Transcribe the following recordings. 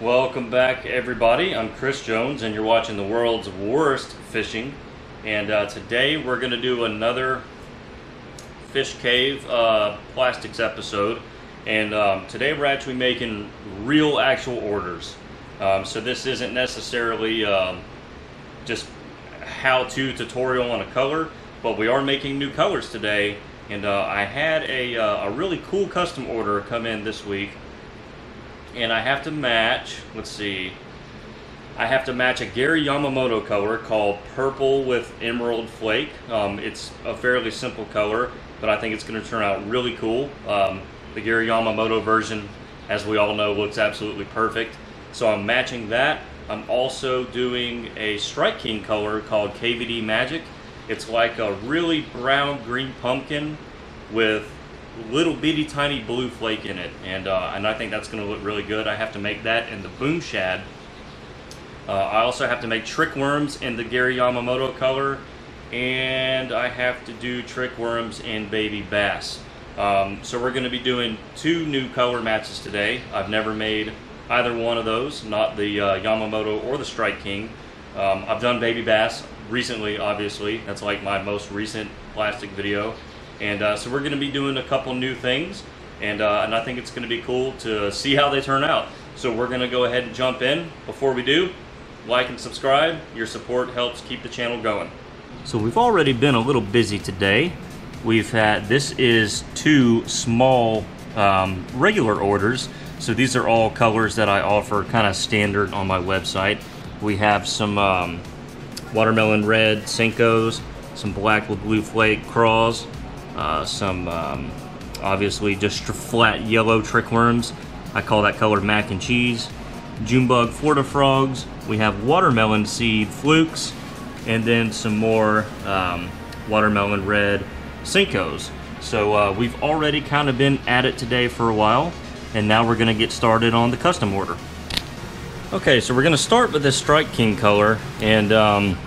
Welcome back, everybody. I'm Chris Jones, and you're watching the world's worst fishing. And uh, today we're going to do another Fish Cave uh, plastics episode. And um, today we're actually making real, actual orders. Um, so this isn't necessarily um, just how-to tutorial on a color, but we are making new colors today. And uh, I had a, uh, a really cool custom order come in this week and I have to match, let's see, I have to match a Gary Yamamoto color called Purple with Emerald Flake. Um, it's a fairly simple color, but I think it's going to turn out really cool. Um, the Gary Yamamoto version, as we all know, looks absolutely perfect. So I'm matching that. I'm also doing a Strike King color called KVD Magic. It's like a really brown green pumpkin with little bitty tiny blue flake in it, and uh, and I think that's going to look really good. I have to make that in the boom shad. Uh, I also have to make trick worms in the Gary Yamamoto color, and I have to do trick worms in baby bass. Um, so we're going to be doing two new color matches today. I've never made either one of those, not the uh, Yamamoto or the Strike King. Um, I've done baby bass recently, obviously. That's like my most recent plastic video. And uh, so we're going to be doing a couple new things, and, uh, and I think it's going to be cool to see how they turn out. So we're going to go ahead and jump in. Before we do, like and subscribe. Your support helps keep the channel going. So we've already been a little busy today. We've had, this is two small um, regular orders. So these are all colors that I offer kind of standard on my website. We have some um, watermelon red Senkos, some black with blue flake craws, uh, some um, obviously just flat yellow trick worms. I call that color mac and cheese. Junebug Florida frogs. We have watermelon seed flukes, and then some more um, watermelon red Senkos. So uh, we've already kind of been at it today for a while, and now we're going to get started on the custom order. Okay, so we're going to start with this Strike King color, and um,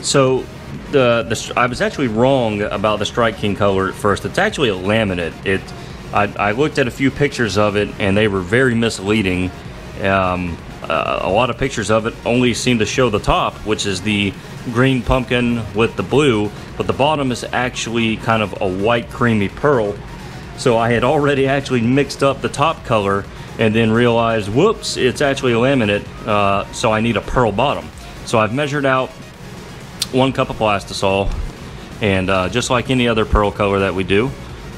so the, the I was actually wrong about the Strike King color at first. It's actually a laminate. It I, I looked at a few pictures of it and they were very misleading. Um, uh, a lot of pictures of it only seem to show the top, which is the green pumpkin with the blue, but the bottom is actually kind of a white creamy pearl. So I had already actually mixed up the top color and then realized, whoops, it's actually laminate, uh, so I need a pearl bottom. So I've measured out one cup of plastisol and uh, just like any other pearl color that we do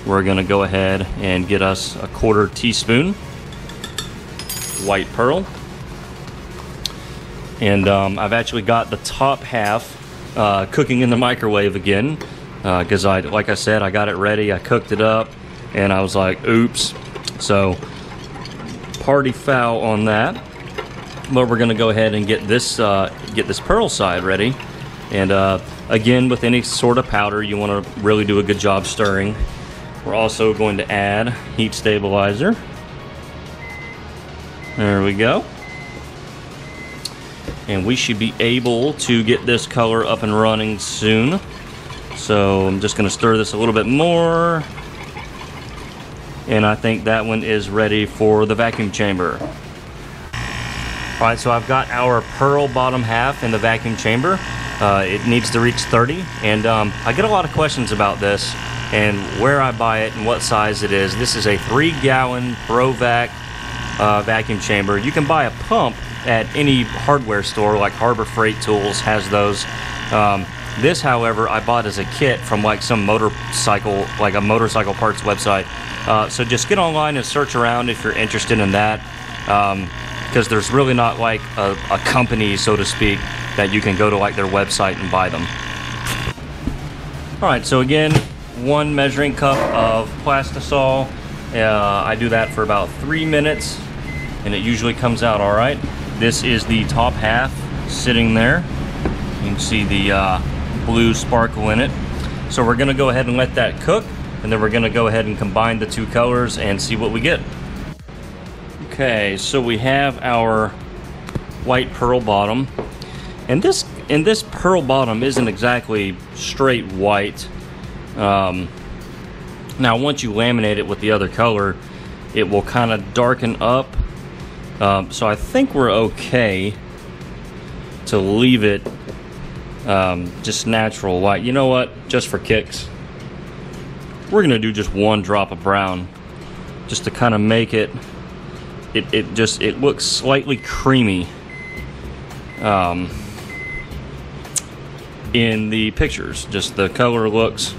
we're gonna go ahead and get us a quarter teaspoon white pearl and um, I've actually got the top half uh, cooking in the microwave again because uh, I like I said I got it ready I cooked it up and I was like oops so party foul on that but we're gonna go ahead and get this uh, get this pearl side ready and uh, again, with any sort of powder, you want to really do a good job stirring. We're also going to add heat stabilizer. There we go. And we should be able to get this color up and running soon. So I'm just going to stir this a little bit more. And I think that one is ready for the vacuum chamber. Alright, so I've got our pearl bottom half in the vacuum chamber. Uh, it needs to reach 30, and um, I get a lot of questions about this and where I buy it and what size it is. This is a three gallon Brovac uh, vacuum chamber. You can buy a pump at any hardware store like Harbor Freight Tools has those. Um, this, however, I bought as a kit from like some motorcycle, like a motorcycle parts website. Uh, so just get online and search around if you're interested in that. Because um, there's really not like a, a company, so to speak, that you can go to like their website and buy them. Alright, so again, one measuring cup of plastisol. Uh, I do that for about three minutes and it usually comes out alright. This is the top half sitting there. You can see the uh, blue sparkle in it. So we're to go ahead and let that cook and then we're going to go ahead and combine the two colors and see what we get. Okay, so we have our white pearl bottom and this and this pearl bottom isn't exactly straight white. Um, now, once you laminate it with the other color, it will kind of darken up. Um, so I think we're okay to leave it um, just natural white. You know what? Just for kicks, we're gonna do just one drop of brown, just to kind of make it. It, it just it looks slightly creamy. Um, in the pictures, just the color looks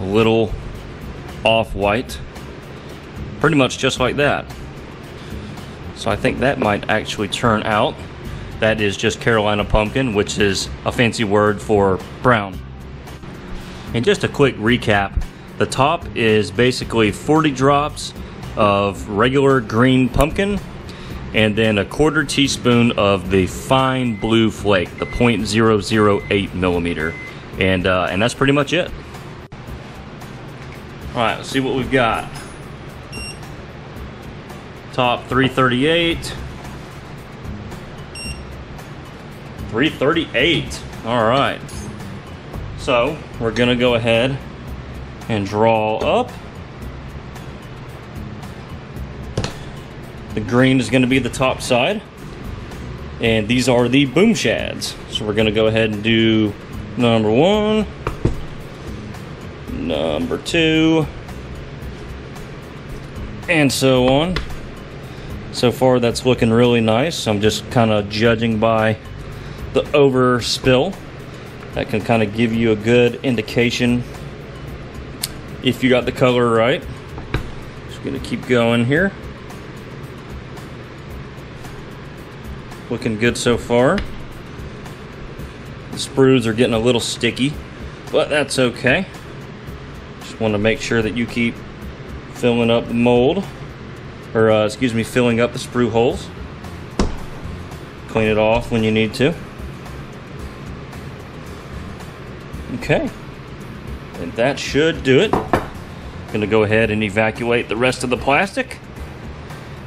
a little off white, pretty much just like that. So I think that might actually turn out. That is just Carolina pumpkin, which is a fancy word for brown. And just a quick recap the top is basically 40 drops of regular green pumpkin and then a quarter teaspoon of the fine blue flake, the 0.008 millimeter. And, uh, and that's pretty much it. All right, let's see what we've got. Top 338. 338. All right. So we're gonna go ahead and draw up. The green is gonna be the top side. And these are the boom shads. So we're gonna go ahead and do number one, number two, and so on. So far that's looking really nice. I'm just kind of judging by the overspill. That can kind of give you a good indication if you got the color right. Just gonna keep going here. Looking good so far. The sprues are getting a little sticky, but that's okay. Just want to make sure that you keep filling up the mold, or uh, excuse me, filling up the sprue holes. Clean it off when you need to. Okay. And that should do it. Gonna go ahead and evacuate the rest of the plastic.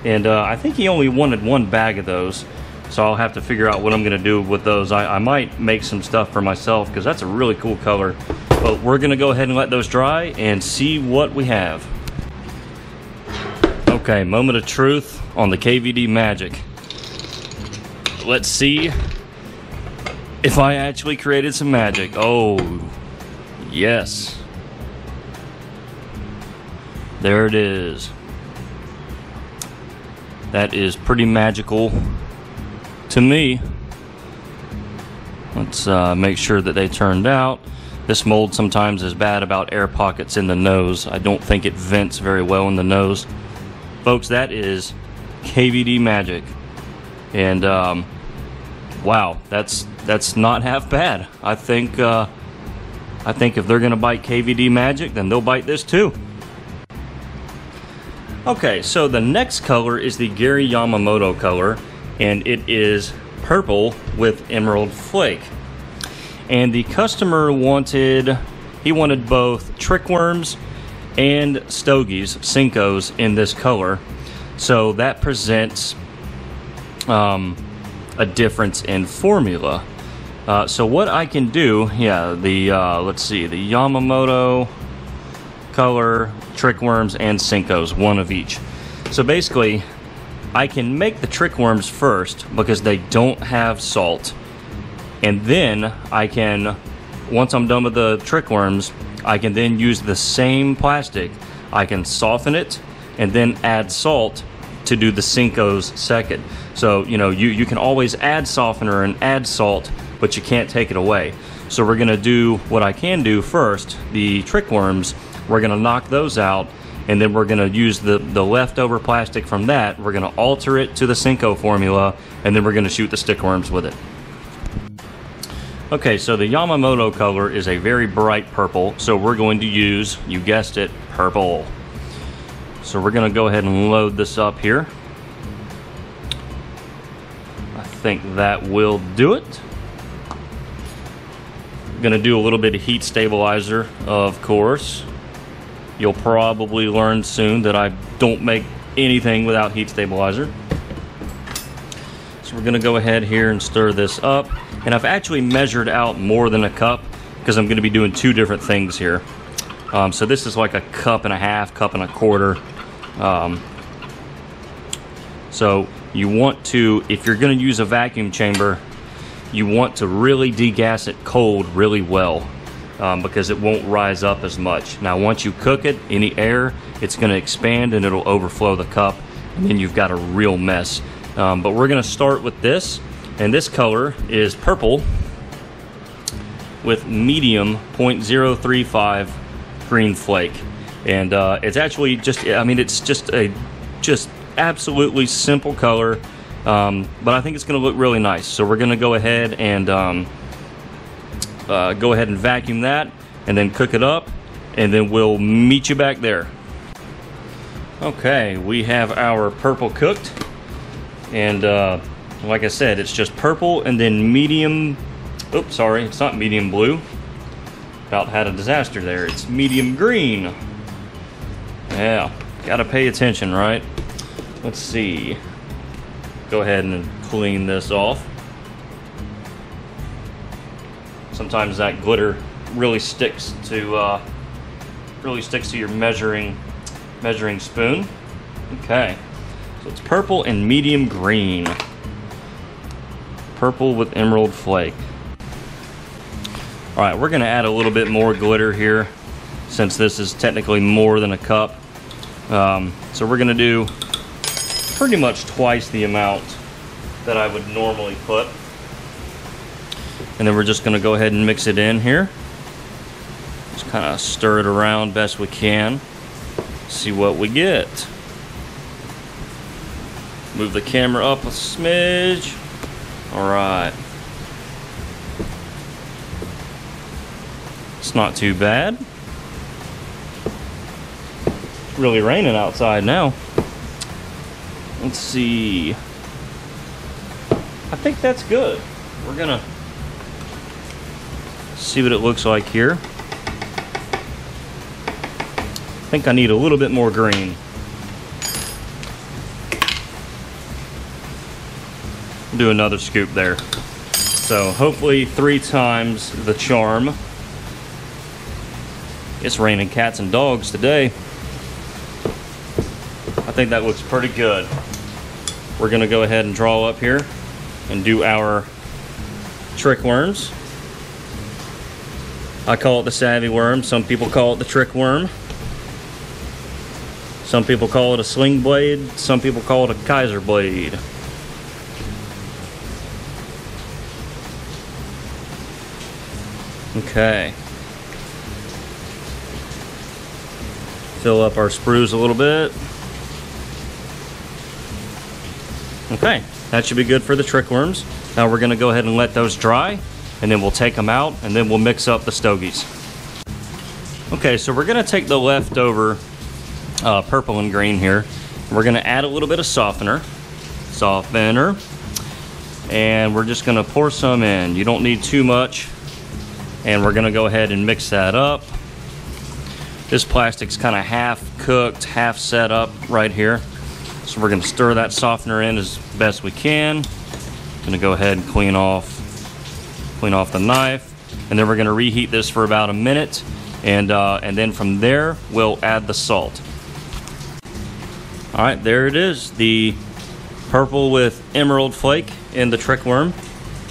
And uh, I think he only wanted one bag of those. So I'll have to figure out what I'm gonna do with those. I, I might make some stuff for myself because that's a really cool color. But we're gonna go ahead and let those dry and see what we have. Okay, moment of truth on the KVD Magic. Let's see if I actually created some magic. Oh, yes. There it is. That is pretty magical to me. Let's uh, make sure that they turned out. This mold sometimes is bad about air pockets in the nose. I don't think it vents very well in the nose. Folks, that is KVD magic. And um, wow, that's that's not half bad. I think uh, I think if they're gonna bite KVD magic, then they'll bite this too. Okay, so the next color is the Gary Yamamoto color, and it is purple with emerald flake. And the customer wanted, he wanted both trickworms and stogies, Senkos, in this color. So that presents um, a difference in formula. Uh, so what I can do, yeah, the uh, let's see, the Yamamoto color, trickworms, and Senkos, one of each. So basically, I can make the trickworms first because they don't have salt. And then I can, once I'm done with the trickworms, I can then use the same plastic. I can soften it and then add salt to do the Senkos second. So, you know, you, you can always add softener and add salt, but you can't take it away. So we're gonna do what I can do first, the trickworms, we're gonna knock those out and then we're gonna use the, the leftover plastic from that, we're gonna alter it to the Senko formula, and then we're gonna shoot the stickworms with it. Okay, so the Yamamoto color is a very bright purple, so we're going to use, you guessed it, purple. So we're gonna go ahead and load this up here. I think that will do it. Gonna do a little bit of heat stabilizer, of course. You'll probably learn soon that I don't make anything without heat stabilizer. So we're gonna go ahead here and stir this up. And I've actually measured out more than a cup because I'm gonna be doing two different things here. Um, so this is like a cup and a half, cup and a quarter. Um, so you want to, if you're to use a vacuum chamber, you want to really degas it cold really well um, because it won't rise up as much. Now once you cook it, any air, it's going to expand and it'll overflow the cup and then you've got a real mess. Um, but we're going to start with this and this color is purple with medium 0.035 green flake and uh, it's actually just I mean it's just a just absolutely simple color um, but I think it's gonna look really nice so we're gonna go ahead and um, uh, go ahead and vacuum that and then cook it up and then we'll meet you back there okay we have our purple cooked and uh, like I said it's just purple and then medium oops sorry it's not medium blue about had a disaster there. It's medium green. Yeah, gotta pay attention, right? Let's see. Go ahead and clean this off. Sometimes that glitter really sticks to uh, really sticks to your measuring measuring spoon. Okay, so it's purple and medium green. Purple with emerald flake. All right, we're gonna add a little bit more glitter here since this is technically more than a cup. Um, so we're gonna do pretty much twice the amount that I would normally put. And then we're just gonna go ahead and mix it in here. Just kind of stir it around best we can. See what we get. Move the camera up a smidge. All right. It's not too bad. It's really raining outside now. Let's see. I think that's good. We're gonna see what it looks like here. I think I need a little bit more green. Do another scoop there. So hopefully three times the charm. It's raining cats and dogs today. I think that looks pretty good. We're gonna go ahead and draw up here and do our trick worms. I call it the savvy worm. Some people call it the trick worm. Some people call it a sling blade. Some people call it a Kaiser blade. Okay. Fill up our sprues a little bit. Okay, that should be good for the trick worms. Now we're gonna go ahead and let those dry and then we'll take them out and then we'll mix up the stogies. Okay, so we're gonna take the leftover uh, purple and green here. We're gonna add a little bit of softener, softener, and we're just gonna pour some in. You don't need too much. And we're gonna go ahead and mix that up. This plastic's kind of half cooked, half set up right here. So we're gonna stir that softener in as best we can. Gonna go ahead and clean off, clean off the knife. And then we're gonna reheat this for about a minute. And, uh, and then from there, we'll add the salt. All right, there it is. The purple with emerald flake in the trick worm.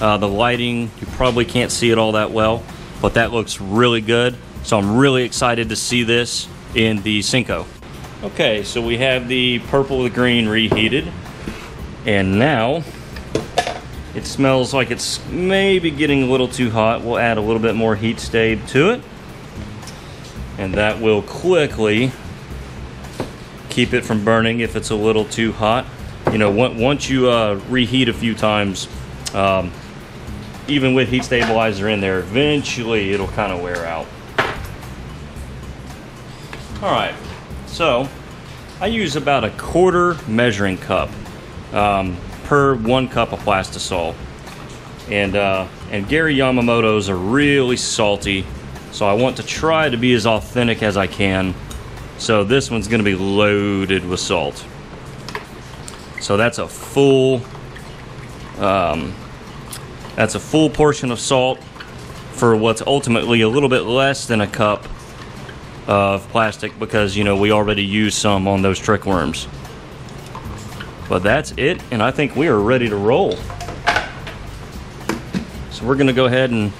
Uh, the lighting, you probably can't see it all that well, but that looks really good. So I'm really excited to see this in the Senko. Okay, so we have the purple with green reheated. And now it smells like it's maybe getting a little too hot. We'll add a little bit more heat stayed to it. And that will quickly keep it from burning if it's a little too hot. You know, once you uh, reheat a few times, um, even with heat stabilizer in there, eventually it'll kind of wear out. All right, so I use about a quarter measuring cup um, per one cup of plastisol. And, uh, and Gary Yamamoto's are really salty, so I want to try to be as authentic as I can. So this one's gonna be loaded with salt. So that's a full, um, that's a full portion of salt for what's ultimately a little bit less than a cup of plastic because you know we already used some on those trick worms. But that's it, and I think we are ready to roll. So we're gonna go ahead and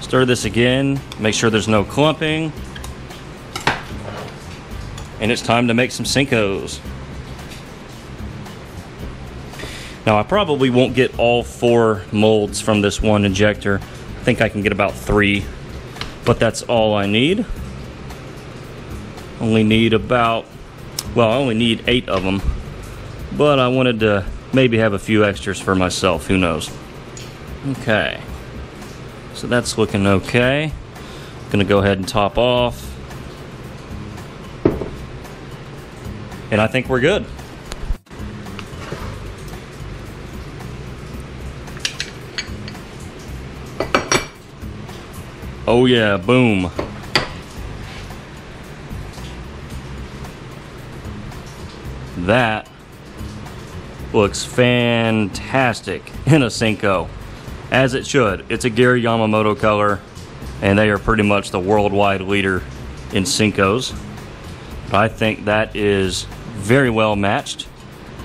stir this again, make sure there's no clumping. And it's time to make some Senkos. Now I probably won't get all four molds from this one injector. I think I can get about three, but that's all I need. Only need about, well, I only need eight of them, but I wanted to maybe have a few extras for myself, who knows. Okay, so that's looking okay. Gonna go ahead and top off. And I think we're good. Oh yeah, boom. That looks fantastic in a Senko, as it should. It's a Gary Yamamoto color, and they are pretty much the worldwide leader in Senkos. I think that is very well matched.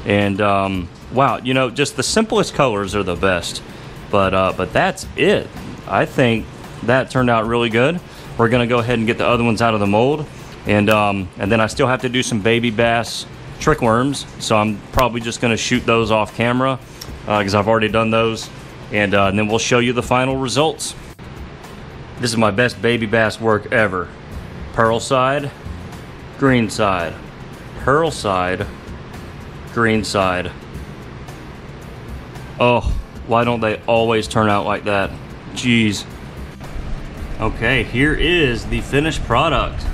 And um, wow, you know, just the simplest colors are the best. But uh, but that's it. I think that turned out really good. We're gonna go ahead and get the other ones out of the mold, and um, and then I still have to do some baby bass trick worms. So I'm probably just gonna shoot those off camera because uh, I've already done those, and, uh, and then we'll show you the final results. This is my best baby bass work ever. Pearl side, green side, pearl side, green side. Oh, why don't they always turn out like that? Jeez. Okay, here is the finished product.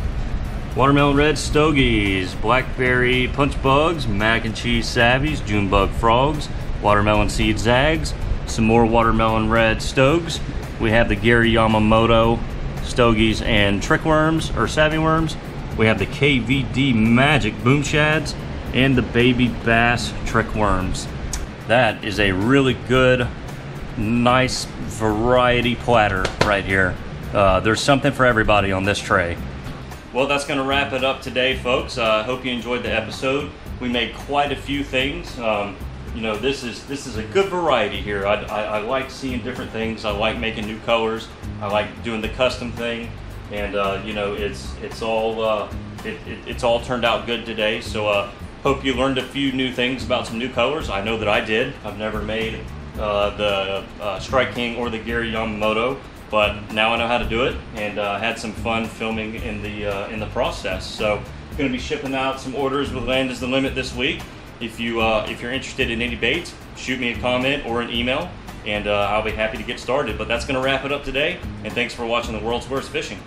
Watermelon red stogies, blackberry punch bugs, mac and cheese savvies, June bug frogs, watermelon seed zags, some more watermelon red stogs. We have the Gary Yamamoto stogies and trick worms or savvy worms. We have the KVD magic boom shads and the baby bass trick worms. That is a really good, nice variety platter right here. Uh, there's something for everybody on this tray. Well, that's going to wrap it up today, folks. I uh, hope you enjoyed the episode. We made quite a few things. Um, you know, this is this is a good variety here. I, I, I, like seeing different things. I like making new colors. I like doing the custom thing, and uh, you know, it's it's all uh, it, it, it's all turned out good today. So uh, hope you learned a few new things about some new colors. I know that I did. I've never made uh, the uh, Strike King or the Gary Yamamoto but now I know how to do it and uh, had some fun filming in the uh, in the process. So going to be shipping out some orders with Land is the Limit this week. If you uh, if you're interested in any baits, shoot me a comment or an email, and uh, I'll be happy to get started. But that's going to wrap it up today. And thanks for watching the world's worst fishing.